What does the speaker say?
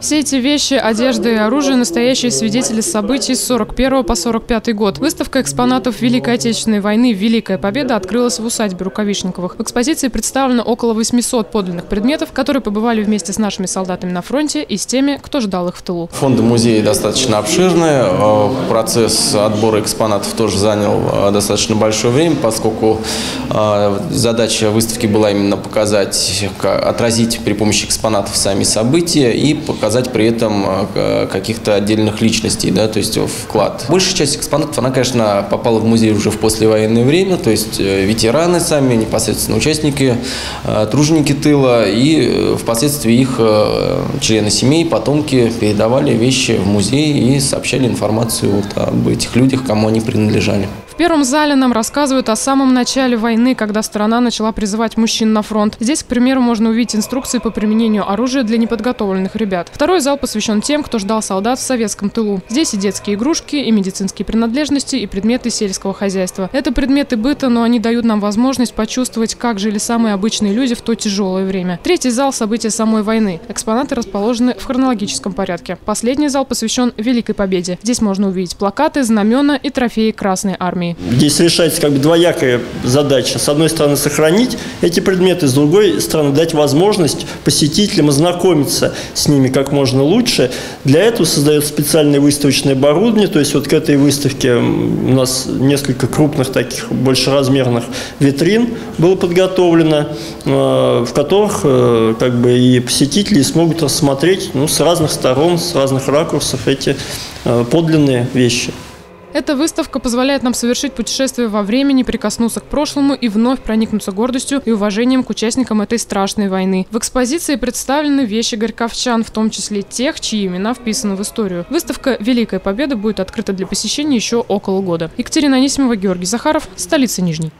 Все эти вещи, одежда и оружие – настоящие свидетели событий с 41 по 45 год. Выставка экспонатов Великой Отечественной войны «Великая Победа» открылась в усадьбе Рукавишниковых. В экспозиции представлено около 800 подлинных предметов, которые побывали вместе с нашими солдатами на фронте и с теми, кто ждал их в тылу. Фонды музея достаточно обширные. Э, процесс отбора экспонатов тоже занял э, достаточно большое время, поскольку э, задача выставки была именно показать, отразить при помощи экспонатов сами события и показать показать при этом э, каких-то отдельных личностей, да, то есть вклад. Большая часть экспонатов, она, конечно, попала в музей уже в послевоенное время, то есть э, ветераны сами, непосредственно участники, э, труженики тыла, и впоследствии их члены семей, потомки передавали вещи в музей и сообщали информацию вот об этих людях, кому они принадлежали первом зале нам рассказывают о самом начале войны, когда страна начала призывать мужчин на фронт. Здесь, к примеру, можно увидеть инструкции по применению оружия для неподготовленных ребят. Второй зал посвящен тем, кто ждал солдат в советском тылу. Здесь и детские игрушки, и медицинские принадлежности, и предметы сельского хозяйства. Это предметы быта, но они дают нам возможность почувствовать, как жили самые обычные люди в то тяжелое время. Третий зал – события самой войны. Экспонаты расположены в хронологическом порядке. Последний зал посвящен Великой Победе. Здесь можно увидеть плакаты, знамена и трофеи Красной Армии. Здесь решается как бы двоякая задача. С одной стороны, сохранить эти предметы, с другой стороны, дать возможность посетителям ознакомиться с ними как можно лучше. Для этого создается специальное выставочное оборудование. То есть вот к этой выставке у нас несколько крупных таких большеразмерных витрин было подготовлено, э, в которых э, как бы и посетители смогут рассмотреть ну, с разных сторон, с разных ракурсов эти э, подлинные вещи. Эта выставка позволяет нам совершить путешествие во времени, прикоснуться к прошлому и вновь проникнуться гордостью и уважением к участникам этой страшной войны. В экспозиции представлены вещи горьковчан, в том числе тех, чьи имена вписаны в историю. Выставка «Великая Победа» будет открыта для посещения еще около года. Екатерина Анисимова, Георгий Захаров, столица Нижней.